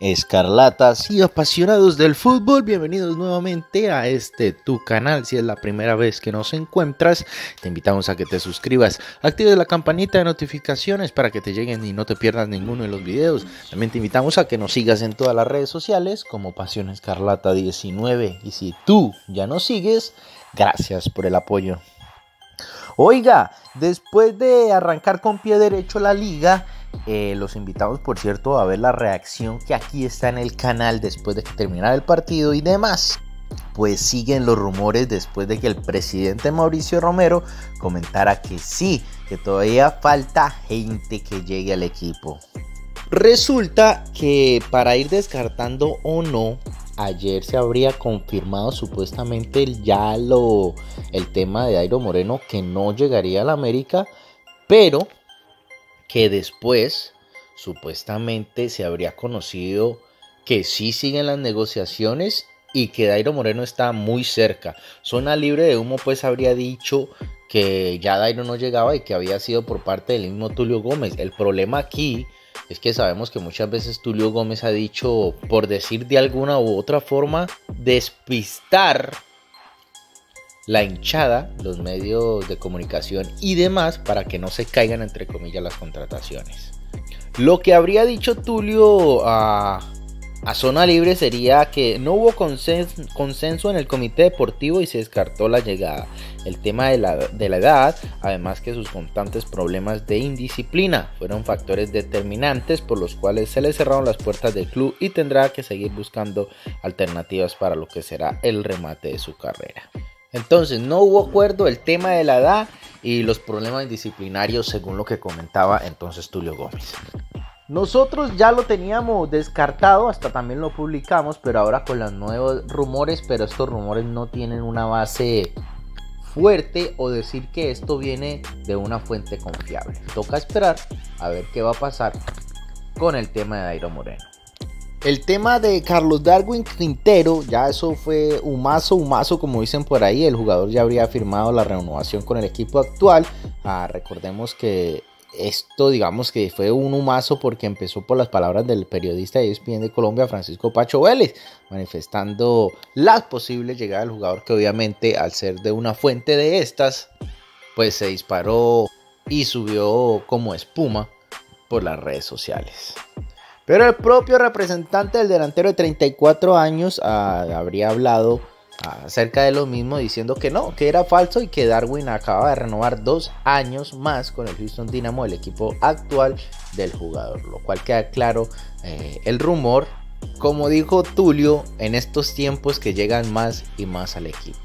escarlatas y apasionados del fútbol, bienvenidos nuevamente a este tu canal. Si es la primera vez que nos encuentras, te invitamos a que te suscribas, actives la campanita de notificaciones para que te lleguen y no te pierdas ninguno de los videos. También te invitamos a que nos sigas en todas las redes sociales como Pasión Escarlata 19. Y si tú ya nos sigues, gracias por el apoyo. Oiga, después de arrancar con pie derecho la liga, eh, los invitamos, por cierto, a ver la reacción que aquí está en el canal después de que terminara el partido y demás. Pues siguen los rumores después de que el presidente Mauricio Romero comentara que sí, que todavía falta gente que llegue al equipo. Resulta que para ir descartando o no, ayer se habría confirmado supuestamente ya lo, el tema de Airo Moreno que no llegaría a la América, pero que después supuestamente se habría conocido que sí siguen las negociaciones y que Dairo Moreno está muy cerca. Zona libre de humo pues habría dicho que ya Dairo no llegaba y que había sido por parte del mismo Tulio Gómez. El problema aquí es que sabemos que muchas veces Tulio Gómez ha dicho, por decir de alguna u otra forma, despistar la hinchada, los medios de comunicación y demás para que no se caigan entre comillas las contrataciones. Lo que habría dicho Tulio a, zona libre sería que no hubo consenso, en el comité deportivo y se descartó la llegada. El tema de la, de la edad, además que sus constantes problemas de indisciplina, fueron factores determinantes por los cuales se le cerraron las puertas del club y tendrá que seguir buscando alternativas para lo que será el remate de su carrera. Entonces, no hubo acuerdo el tema de la edad y los problemas disciplinarios, según lo que comentaba entonces Tulio Gómez. Nosotros ya lo teníamos descartado, hasta también lo publicamos, pero ahora con los nuevos rumores, pero estos rumores no tienen una base fuerte o decir que esto viene de una fuente confiable. Toca esperar a ver qué va a pasar con el tema de Dairo Moreno. El tema de Carlos Darwin Quintero, ya eso fue humazo, humazo, como dicen por ahí. El jugador ya habría firmado la renovación con el equipo actual. Ah, recordemos que esto, digamos que fue un humazo porque empezó por las palabras del periodista de ESPN de Colombia, Francisco Pacho Vélez, manifestando la posible llegada del jugador que obviamente al ser de una fuente de estas, pues se disparó y subió como espuma por las redes sociales. Pero el propio representante del delantero de 34 años ah, habría hablado acerca de lo mismo diciendo que no, que era falso y que Darwin acaba de renovar dos años más con el Houston Dynamo, el equipo actual del jugador, lo cual queda claro eh, el rumor, como dijo Tulio, en estos tiempos que llegan más y más al equipo.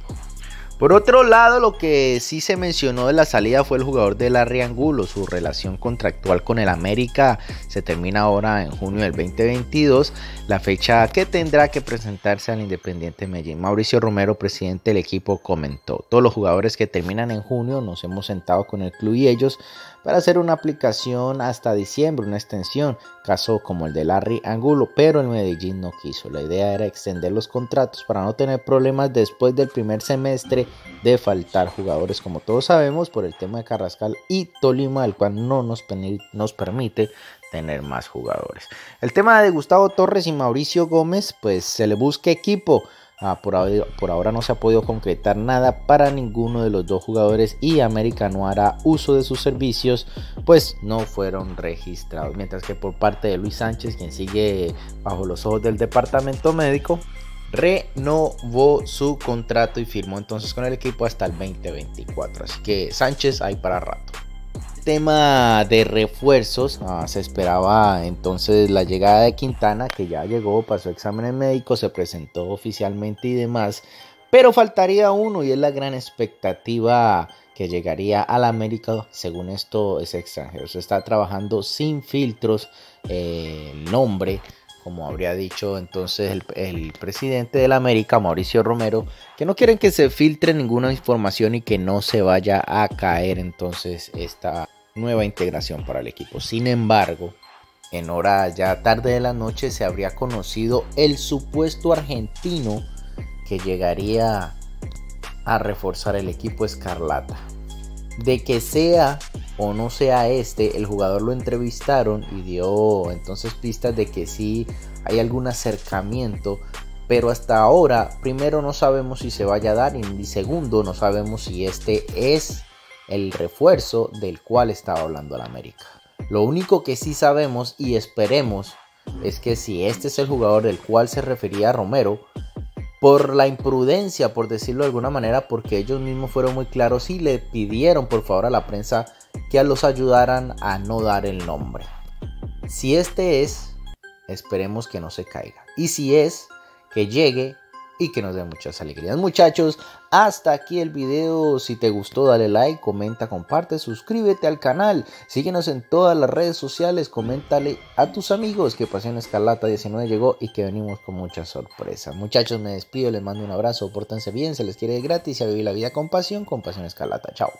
Por otro lado, lo que sí se mencionó de la salida fue el jugador de Larry Angulo. Su relación contractual con el América se termina ahora en junio del 2022, la fecha que tendrá que presentarse al Independiente Medellín. Mauricio Romero, presidente del equipo, comentó, todos los jugadores que terminan en junio nos hemos sentado con el club y ellos para hacer una aplicación hasta diciembre, una extensión, caso como el de Larry Angulo, pero el Medellín no quiso. La idea era extender los contratos para no tener problemas después del primer semestre de faltar jugadores, como todos sabemos, por el tema de Carrascal y Tolima, el cual no nos, nos permite tener más jugadores. El tema de Gustavo Torres y Mauricio Gómez, pues se le busca equipo. Ah, por, ahora, no se ha podido concretar nada para ninguno de los dos jugadores y América no hará uso de sus servicios, pues no fueron registrados. Mientras que por parte de Luis Sánchez, quien sigue bajo los ojos del departamento médico, renovó su contrato y firmó entonces con el equipo hasta el 2024. Así que Sánchez hay para rato tema de refuerzos, ah, se esperaba entonces la llegada de Quintana, que ya llegó, pasó exámenes médicos, se presentó oficialmente y demás, pero faltaría uno y es la gran expectativa que llegaría a la América, según esto es extranjero. Se está trabajando sin filtros, eh, el nombre como habría dicho entonces el, el, presidente de la América, Mauricio Romero, que no quieren que se filtre ninguna información y que no se vaya a caer entonces esta nueva integración para el equipo. Sin embargo, en hora ya tarde de la noche se habría conocido el supuesto argentino que llegaría a reforzar el equipo Escarlata. De que sea o no sea este, el jugador lo entrevistaron y dio entonces pistas de que sí hay algún acercamiento, pero hasta ahora, primero no sabemos si se vaya a dar y segundo no sabemos si este es el refuerzo del cual estaba hablando la América. Lo único que sí sabemos y esperemos es que si este es el jugador del cual se refería Romero, por la imprudencia, por decirlo de alguna manera, porque ellos mismos fueron muy claros y le pidieron por favor a la prensa que los ayudaran a no dar el nombre. Si este es, esperemos que no se caiga. Y si es, que llegue y que nos dé muchas alegrías. Muchachos, hasta aquí el video. Si te gustó, dale like, comenta, comparte, suscríbete al canal. Síguenos en todas las redes sociales. Coméntale a tus amigos que Pasión Escarlata 19 llegó y que venimos con mucha sorpresa. Muchachos, me despido, les mando un abrazo, pórtense bien, se les quiere gratis a vivir la vida con pasión, con Pasión Escarlata. Chao.